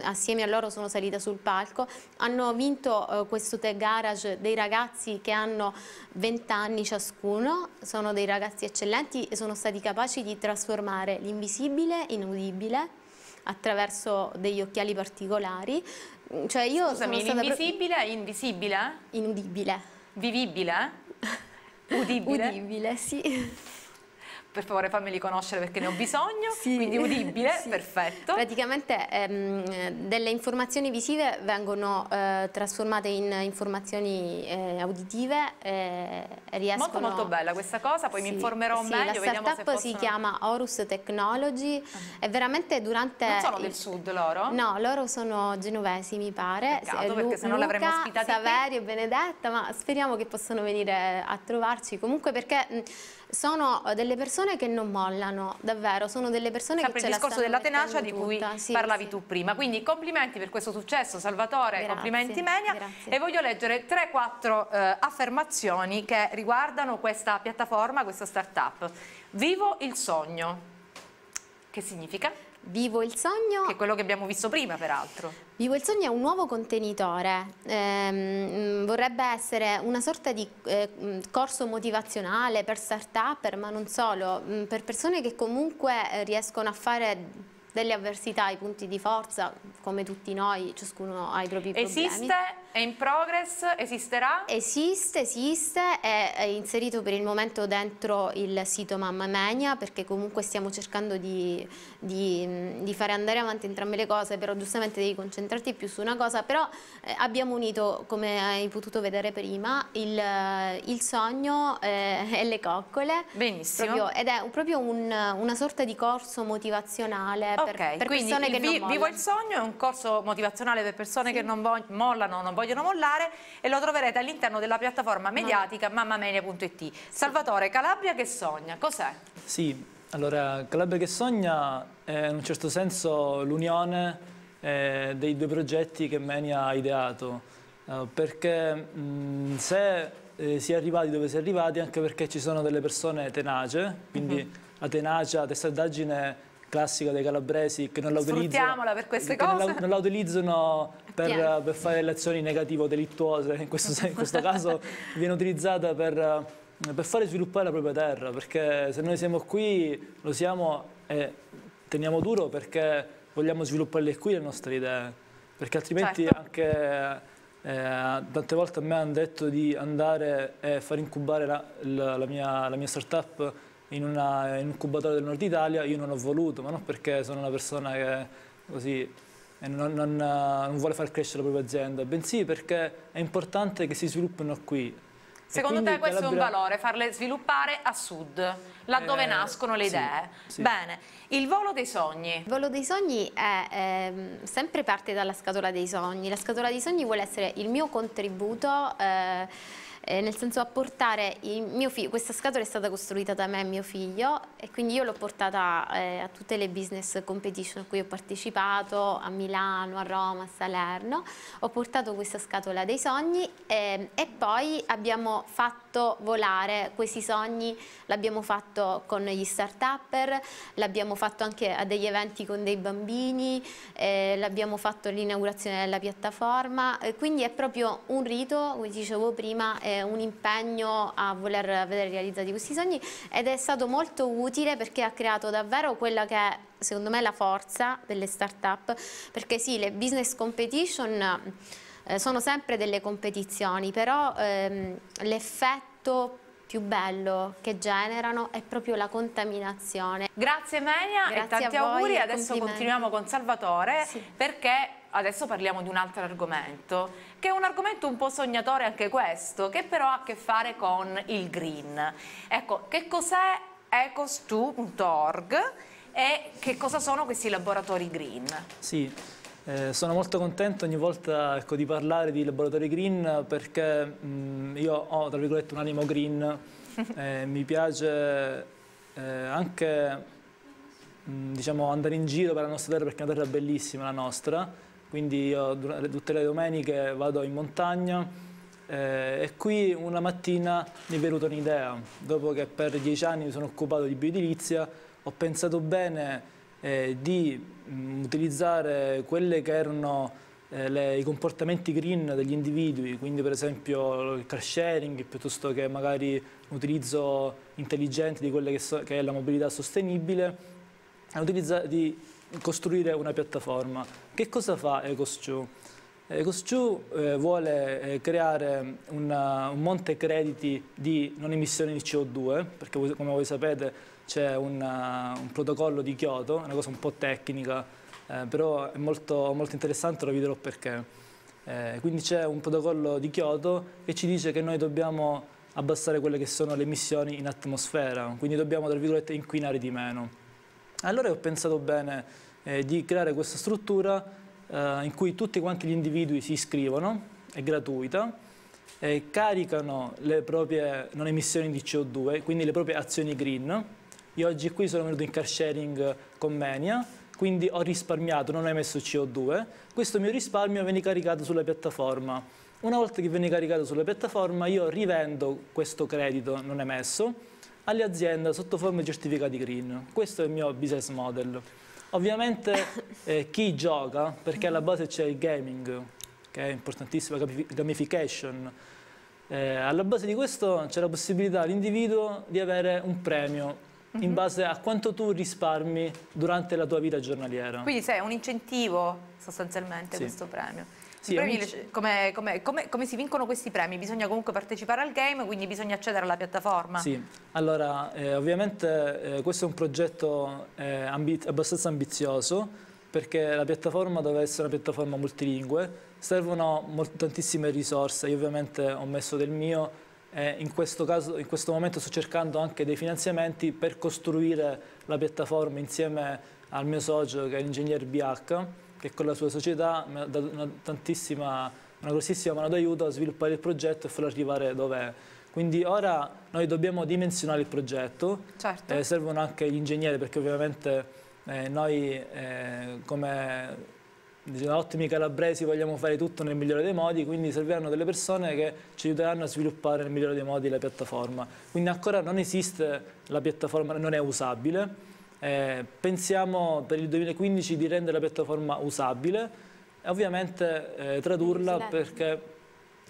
assieme a loro sono salita sul palco, hanno vinto uh, questo Tech Garage dei ragazzi che hanno 20 anni ciascuno, sono dei ragazzi eccellenti e sono stati capaci di trasformare l'invisibile in udibile attraverso degli occhiali particolari. Cioè io Scusami, l'invisibile è invisibile? Inudibile. Vivibile? Udibile? Udibile, sì per favore fammeli conoscere perché ne ho bisogno, sì, quindi udibile, sì. perfetto. Praticamente ehm, delle informazioni visive vengono eh, trasformate in informazioni eh, auditive e riescono... Molto molto bella questa cosa, poi sì, mi informerò meglio, vediamo se possono... si chiama Horus Technology, uh -huh. e veramente durante... Non sono del sud loro? No, loro sono genovesi mi pare, Peccato, perché se no l'avremmo ospitati Saverio e Benedetta, ma speriamo che possano venire a trovarci, comunque perché... Mh, sono eh, delle persone che non mollano, davvero, sono delle persone Sempre che ce il discorso della tenacia di cui sì, parlavi sì. tu prima. Quindi complimenti per questo successo Salvatore, grazie, complimenti Menia grazie. e voglio leggere 3-4 eh, affermazioni che riguardano questa piattaforma, questa start-up. Vivo il sogno. Che significa? Vivo il sogno. Che è quello che abbiamo visto prima, peraltro. Vivo il sogno è un nuovo contenitore, ehm, vorrebbe essere una sorta di eh, corso motivazionale per start-up, ma non solo, mm, per persone che comunque eh, riescono a fare delle avversità, i punti di forza, come tutti noi, ciascuno ha i propri problemi. Esiste? È in progress? Esisterà? Esiste, esiste, è, è inserito per il momento dentro il sito Mamma Mania perché comunque stiamo cercando di, di, di, fare andare avanti entrambe le cose, però giustamente devi concentrarti più su una cosa, però eh, abbiamo unito, come hai potuto vedere prima, il, il sogno eh, e le coccole. Benissimo. Proprio, ed è proprio un, una sorta di corso motivazionale per, okay, per persone che non mollano. Vivo il sogno è un corso motivazionale per persone sì. che non mollano, non vogliono mollare e lo troverete all'interno della piattaforma mediatica mammamania.it. Salvatore, Calabria che sogna, cos'è? Sì, allora Calabria che sogna è in un certo senso l'unione eh, dei due progetti che Menia ha ideato, eh, perché mh, se eh, si è arrivati dove si è arrivati anche perché ci sono delle persone tenace, quindi uh mhm. -huh. la tenacia, la testardaggine classica dei calabresi che non la utilizzano, per queste cose. Non la, non la utilizzano per, per, fare le azioni negativo delittuose, in questo, in questo caso viene utilizzata per, per fare sviluppare la propria terra, perché se noi siamo qui lo siamo e teniamo duro perché vogliamo sviluppare qui le nostre idee. perché altrimenti certo. anche eh, tante volte a me hanno detto di andare e far incubare la, la, la, mia, la mia startup in, una, in, un incubatore del nord Italia, io non ho voluto, ma non perché sono una persona che così non, non, non vuole far crescere la propria azienda, bensì perché è importante che si sviluppino qui Secondo te questo Calabria... è un valore, farle sviluppare a sud, laddove eh, nascono le idee? Sì, sì. Bene, il volo dei sogni. Il volo dei sogni è, è, sempre parte dalla scatola dei sogni. La scatola dei sogni vuole essere il mio contributo eh, eh, nel senso apportare il mio figlio, questa scatola è stata costruita da me e mio figlio e quindi io l'ho portata eh, a tutte le business competition a cui ho partecipato, a Milano, a Roma, a Salerno, ho portato questa scatola dei sogni eh, e poi abbiamo fatto volare questi sogni, l'abbiamo fatto con gli start-upper, l'abbiamo fatto anche a degli eventi con dei bambini, eh, l'abbiamo fatto all'inaugurazione della piattaforma, quindi è proprio un rito, come dicevo prima, eh, un impegno a voler vedere realizzati questi sogni ed è stato molto utile perché ha creato davvero quella che è secondo me la forza delle start-up perché sì, le business competition eh, sono sempre delle competizioni però ehm, l'effetto più bello che generano è proprio la contaminazione. Grazie Menia Grazie e tanti auguri, adesso continuiamo con Salvatore sì. perché adesso parliamo di un altro argomento, che è un argomento un po' sognatore anche questo, che però ha a che fare con il green. Ecco, che cos'è ecos2.org e che cosa sono questi laboratori green? Sì, eh, sono molto contento ogni volta ecco, di parlare di laboratori green perché mh, io ho, tra virgolette, un animo green, eh, mi piace eh, anche mh, diciamo, andare in giro per la nostra terra perché è una terra bellissima la nostra, quindi io tutte le domeniche vado in montagna eh, e qui una mattina mi è venuta un'idea, dopo che per dieci anni mi sono occupato di bioedilizia, ho pensato bene eh, di mh, mm, utilizzare quelle che erano eh, le, i comportamenti green degli individui, quindi per esempio il car sharing piuttosto che magari un utilizzo intelligente di quella che, so, che è la mobilità sostenibile, di costruire una piattaforma. Che cosa fa EcosChu? EcosChu eh, vuole eh, creare una, un monte crediti di non emissioni di CO2, perché voi, come voi sapete c'è un protocollo di Kyoto, una cosa un po' tecnica, eh, però è molto, molto interessante, lo vedrò perché. Eh, quindi c'è un protocollo di Kyoto che ci dice che noi dobbiamo abbassare quelle che sono le emissioni in atmosfera, quindi dobbiamo, tra virgolette, inquinare di meno. Allora ho pensato bene eh, di creare questa struttura eh, in cui tutti quanti gli individui si iscrivono, è gratuita, eh, caricano le proprie non emissioni di CO2, quindi le proprie azioni green. Io oggi qui sono venuto in car sharing con Menia, quindi ho risparmiato, non ho emesso CO2. Questo mio risparmio viene caricato sulla piattaforma. Una volta che viene caricato sulla piattaforma io rivendo questo credito non emesso alle aziende sotto forma di certificati green. Questo è il mio business model. Ovviamente eh, chi gioca, perché alla base c'è il gaming, che è importantissima, gamification, eh, alla base di questo c'è la possibilità all'individuo di avere un premio in mhm. base a quanto tu risparmi durante la tua vita giornaliera. Quindi sei un incentivo sostanzialmente sì. questo premio. Sì, premi, come, come, come, come, si vincono questi premi? Bisogna comunque partecipare al game, quindi bisogna accedere alla piattaforma? Sì, allora eh, ovviamente eh, questo è un progetto eh, ambi abbastanza ambizioso perché la piattaforma deve essere una piattaforma multilingue, servono tantissime risorse, io ovviamente ho messo del mio e in questo, caso, in questo momento sto cercando anche dei finanziamenti per costruire la piattaforma insieme al mio socio che è l'ingegner BH che con la sua società mi ha dato una, tantissima, una grossissima mano d'aiuto a sviluppare il progetto e farlo arrivare dove è. Quindi ora noi dobbiamo dimensionare il progetto, certo. eh, servono anche gli ingegneri perché ovviamente eh, noi eh, come diciamo, ottimi calabresi vogliamo fare tutto nel migliore dei modi, quindi serviranno delle persone che ci aiuteranno a sviluppare nel migliore dei modi la piattaforma. Quindi ancora non esiste la piattaforma, non è usabile, eh, pensiamo per il 2015 di rendere la piattaforma usabile e ovviamente eh, tradurla perché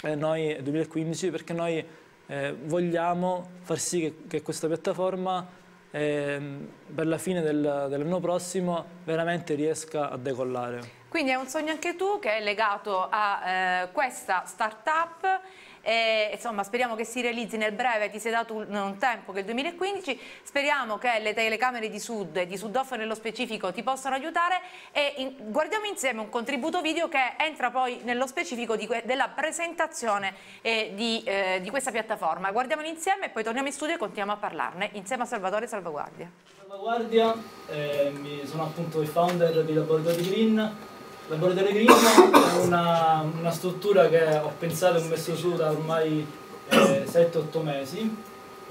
eh, noi, 2015, perché noi eh, vogliamo far sì che, che questa piattaforma ehm, per la fine del, dell'anno prossimo veramente riesca a decollare. Quindi è un sogno anche tu che è legato a eh, questa start-up e, insomma speriamo che si realizzi nel breve, ti sei dato un, un, tempo che è il 2015, speriamo che le telecamere di Sud e di Sudoff nello specifico ti possano aiutare e in, guardiamo insieme un contributo video che entra poi nello specifico di, della presentazione eh, di, eh, di, questa piattaforma. Guardiamolo insieme e poi torniamo in studio e continuiamo a parlarne insieme a Salvatore Salvaguardia. Salvaguardia, eh, sono appunto il founder di Laboratori Green Laboratorio Green è una, una, struttura che ho pensato e messo su da ormai eh, 7-8 mesi.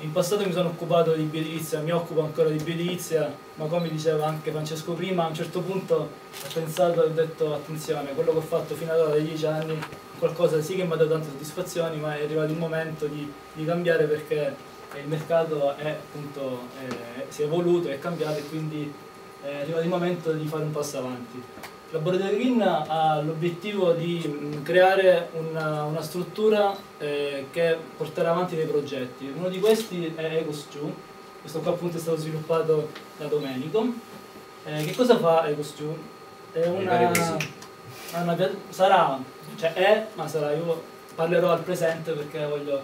In passato mi sono occupato di bioedilizia, mi occupo ancora di bioedilizia, ma come diceva anche Francesco prima, a un certo punto ho pensato e ho detto attenzione, quello che ho fatto fino ad ora dai 10 anni qualcosa sì che mi ha dato tante soddisfazioni, ma è arrivato il momento di, di cambiare perché il mercato è, appunto, è, si è evoluto, è cambiato e quindi è arrivato il momento di fare un passo avanti. Laboratorio Green ha l'obiettivo di mm, creare una, una struttura eh, che porterà avanti dei progetti. Uno di questi è EcoSTU, questo qua appunto è stato sviluppato da Domenico. Eh, che cosa fa EcoSTU? È una, una, sarà, cioè è, ma sarà, io parlerò al presente perché voglio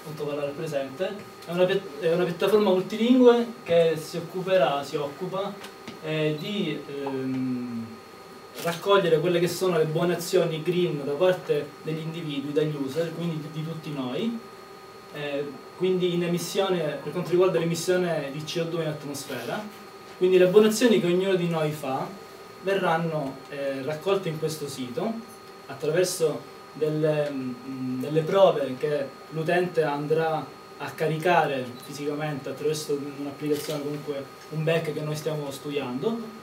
appunto parlare al presente. È una, è una piattaforma multilingue che si occuperà, si occupa eh, di ehm, raccogliere quelle che sono le buone azioni green da parte degli individui, dagli user, quindi di, tutti noi, eh, quindi in emissione, per quanto riguarda l'emissione di CO2 in atmosfera, quindi le buone azioni che ognuno di noi fa verranno eh, raccolte in questo sito attraverso delle, mh, mm, delle prove che l'utente andrà a caricare fisicamente attraverso un'applicazione, comunque un back che noi stiamo studiando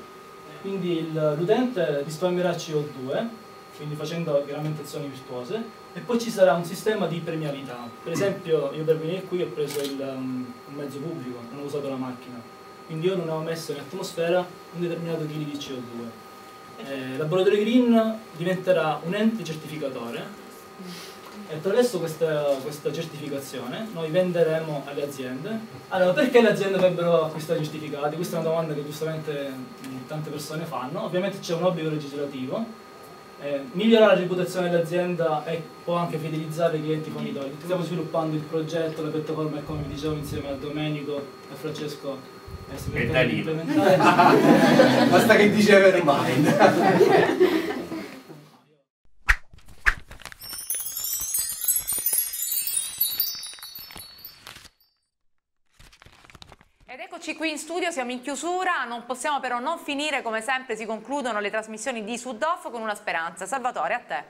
quindi l'utente risparmierà CO2, quindi facendo veramente azioni virtuose, e poi ci sarà un sistema di premialità. Per esempio io per venire qui ho preso il, um, un mezzo pubblico, non ho usato la macchina, quindi io non ho messo in atmosfera un determinato chili di CO2. Eh, Laboratorio Green diventerà un ente certificatore e attraverso questa, questa, certificazione noi venderemo alle aziende. Allora, perché le aziende dovrebbero acquistare certificati? Questa è una domanda che giustamente tante persone fanno. Ovviamente c'è un obbligo legislativo. Eh, migliorare la reputazione dell'azienda e può anche fidelizzare i clienti fornitori. Stiamo sviluppando il progetto, la piattaforma e come vi dicevo insieme a Domenico e Francesco eh, e Danilo. Basta che dice Evermind. in studio, siamo in chiusura, non possiamo però non finire, come sempre si concludono le trasmissioni di Sudoff con una speranza. Salvatore, a te.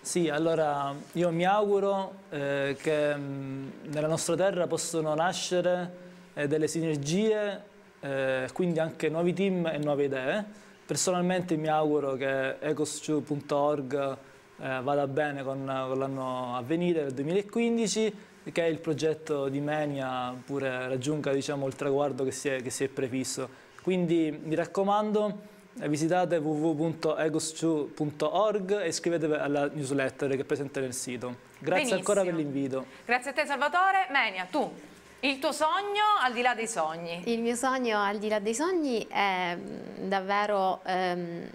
Sì, allora io mi auguro eh, che mh, mm, nella nostra terra possano nascere eh, delle sinergie, eh, quindi anche nuovi team e nuove idee. Personalmente mi auguro che ecoschu.org eh, vada bene con, con l'anno a venire, del 2015, che il progetto di Menia pure raggiunga diciamo, il traguardo che si, è, che si è prefisso. Quindi mi raccomando visitate www.egoschu.org e iscrivetevi alla newsletter che è presente nel sito. Grazie Benissimo. ancora per l'invito. Grazie a te Salvatore. Menia, tu, il tuo sogno al di là dei sogni? Il mio sogno al di là dei sogni è mm, davvero... Ehm,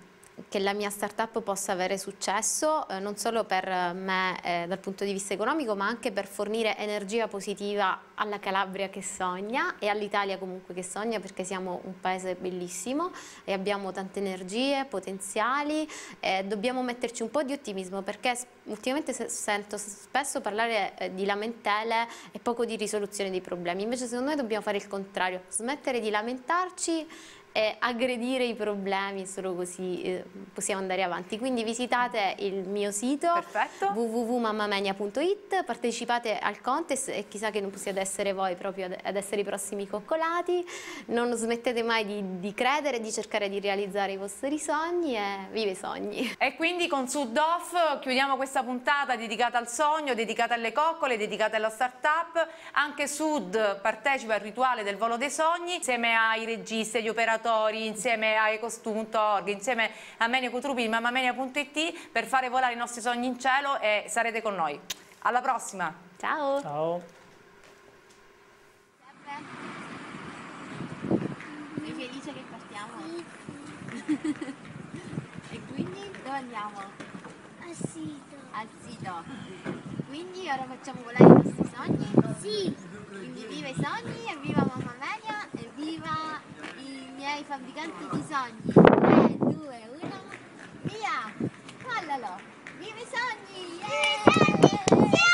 che la mia startup possa avere successo eh, non solo per me eh, dal punto di vista economico ma anche per fornire energia positiva alla Calabria che sogna e all'Italia comunque che sogna perché siamo un paese bellissimo e abbiamo tante energie, potenziali e dobbiamo metterci un po' di ottimismo perché ultimamente sento spesso parlare eh, di lamentele e poco di risoluzione dei problemi. Invece secondo me dobbiamo fare il contrario smettere di lamentarci e aggredire i problemi, solo così eh, possiamo andare avanti. Quindi visitate il mio sito www.mammamenia.it, partecipate al contest e chissà che non possiate essere voi proprio ad essere i prossimi coccolati, non smettete mai di, di credere, di cercare di realizzare i vostri sogni e vive i sogni. E quindi con Sud Off chiudiamo questa puntata dedicata al sogno, dedicata alle coccole, dedicata alla start-up. Anche Sud partecipa al rituale del volo dei sogni insieme ai registi, agli operatori Minatori, insieme a Ecostum.org, insieme a Menia Cutrupini, mammamenia.it per fare volare i nostri sogni in cielo e sarete con noi. Alla prossima! Ciao! Ciao! Felice che partiamo? E quindi dove andiamo? Al sito. Al sito. Quindi ora facciamo volare i nostri sogni? Sì. Quindi viva i sogni e viva Mamma Media e viva miei fabbricanti di sogni. 3, 2, 1, via! fallalo! Vivi sogni! Yeah! Yeah!